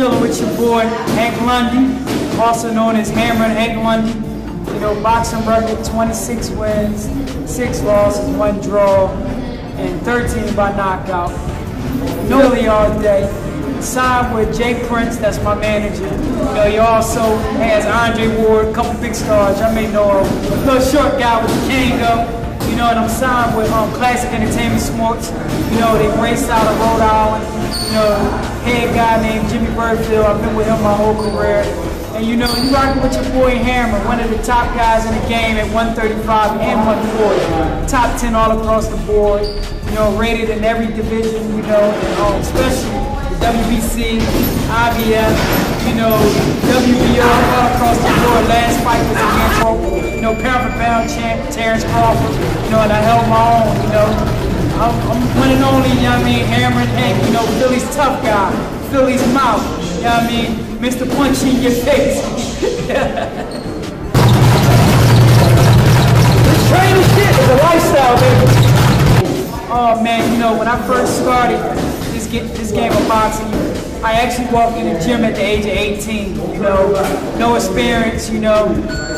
chilling with your boy Hank Lundy, also known as Hammerin Hank Lundy. You know, boxing record 26 wins, 6 losses, 1 draw, and 13 by knockout. Nearly all day. Signed with Jay Prince, that's my manager. You know, he also has Andre Ward, a couple big stars. I may know him. Little short guy with the Kangol. You know, and I'm signed with um, Classic Entertainment Sports. You know, they race out of Rhode Island. You know, head guy named Jimmy Burchfield. I've been with him my whole career. And you know, you rocking with your boy Hammer, one of the top guys in the game at 135 and 140. Top 10 all across the board. You know, rated in every division, you know, um, especially WBC, IBF, you know, WBO, all across the board. Last fight was against, you know, pound for pound champ, Terence Crawford, you know, and I held my own, you know. I'm, one and only, you know what I mean, and Hank, you know, Philly's tough guy, Philly's mouth, you know what I mean, Mr. Punch in your face. this Training shit is a lifestyle, baby. Oh man, you know, when I first started this, this game of boxing, I actually walked in the gym at the age of 18. You know, no experience, you know.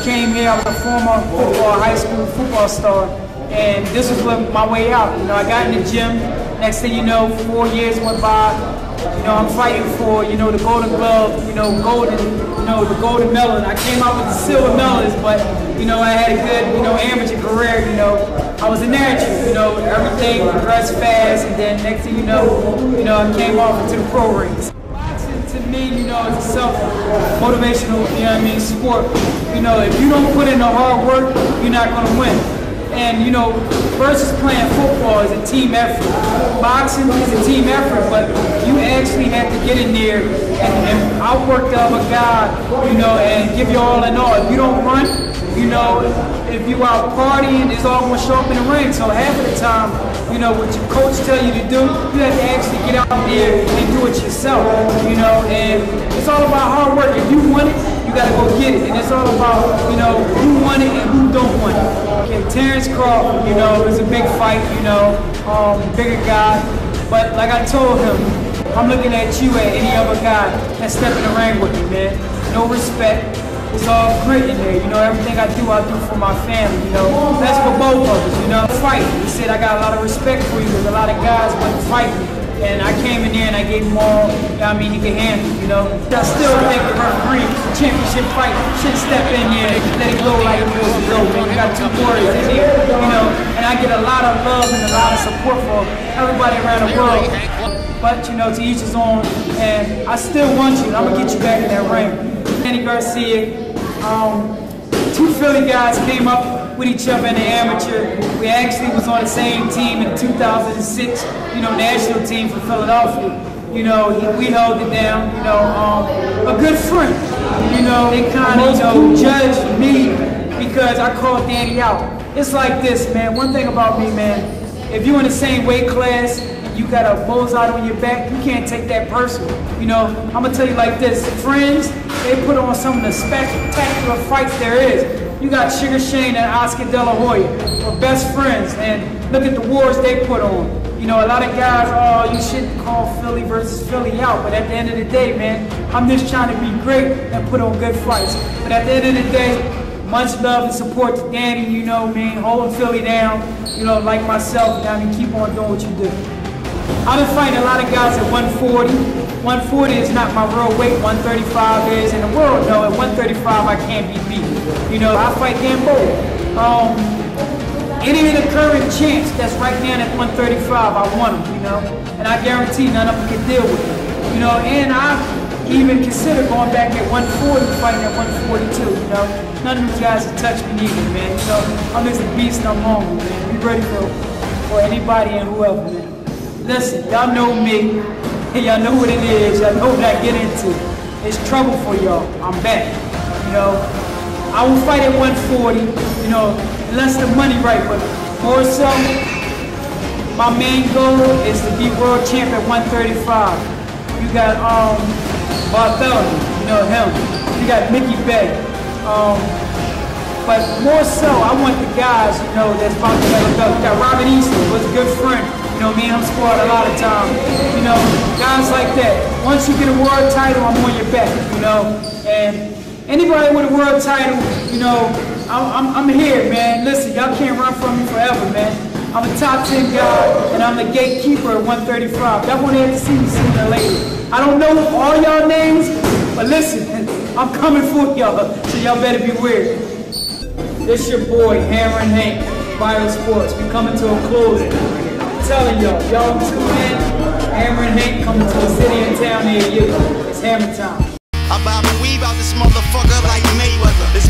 Came here, I was a former football, high school football star. And this was my way out. You know, I got in the gym. Next thing you know, four years went by. You know, I'm fighting for, you know, the golden glove, you know, golden, you know, the golden melon. I came out with the silver melons, but, you know, I had a good, you know, amateur career, you know. I was a natural, you know, everything progressed fast, and then next thing you know, you know, I came off into the pro rings. To me, you know, is a self-motivational, you know what I mean, sport. You know, if you don't put in the hard work, you're not gonna win. And you know, versus playing football is a team effort. Boxing is a team effort, but you actually have to get in there and, and outwork the other guy, you know, and give your all in all. If you don't run, you know, if you out partying, it's all to show up in the ring. So half of the time, you know, what your coach tell you to do, you have to actually get out there and do it yourself, you know, and it's all about hard work. If you want it, you got to go get it. And it's all about, you know, who want it and who don't want it. Okay, Terence Crawford, you know, it was a big fight, you know, um, bigger guy. But like I told him, I'm looking at you at any other guy that step in the ring with me, man. No respect. It's all grit in there, you know, everything I do, I do for my family, you know. That's for both of us, you know. Fight. He said I got a lot of respect for you because a lot of guys wouldn't fight me. And I came in there and I gave him all, I mean, he could handle, you know. I still think the referee, championship fight, should step in here and let it go like it was to man. You got two warriors in here, you know, and I get a lot of love and a lot of support for everybody around the world. But, you know, to each his own, and I still want you, I'm gonna get you back in that ring. Danny Garcia, um, two Philly guys came up with each other in the amateur. We actually was on the same team in 2006, you know, national team for Philadelphia. You know, he, we held it down, you know, um, a good friend. You know, they kind of, you know, judged me because I called Danny out. It's like this, man. One thing about me, man, if you're in the same weight class, you got a bullseye on your back, you can't take that personal. You know, I'm gonna tell you like this, friends, they put on some of the spectacular fights there is. You got Sugar Shane and Oscar De La Hoya, were best friends, and look at the wars they put on. You know, a lot of guys, oh, you shouldn't call Philly versus Philly out, but at the end of the day, man, I'm just trying to be great and put on good fights. But at the end of the day, much love and support to Danny, you know, man, holding Philly down, you know, like myself, know, I mean, keep on doing what you do. I've been fighting a lot of guys at 140. 140 is not my real weight, 135 is. In the world, no, at 135 I can't be beat. You know, I fight Gamboa. Um, any of the current champs that's right now at 135, I want them, you know? And I guarantee none of them can deal with it. You know, and I even consider going back at 140, fighting at 142, you know? None of these guys have touched me either, man. Know, I'm just a beast I'm hungry, man. Be ready for, for anybody and whoever, man. Listen, y'all know me. Y'all know what it is. Y'all know what I get into. It's trouble for y'all. I'm back. You know, I will fight at 140, you know, unless the money right, but more so, my main goal is to be world champ at 135. You got um Barthelemy, you know him. You got Mickey Bey. Um, but more so, I want the guys, you know, that's about to a. You got Robert Easter, was a good friend. Know, me and him squad a lot of time. You know, guys like that. Once you get a world title, I'm on your back, you know. And anybody with a world title, you know, I'm, I'm, I'm here, man. Listen, y'all can't run from me forever, man. I'm a top 10 guy, and I'm the gatekeeper at 135. Y'all want to see me sooner or later. I don't know all y'all names, but listen, I'm coming for y'all, so y'all better be weird. This your boy, Hammerin Hank, Viral Sports. We coming to a closing. Telling y'all, y'all tune in. Hammerin Hank coming to a city and town near you. It's Hammer Time. I bob and weave out this motherfucker like Mayweather. This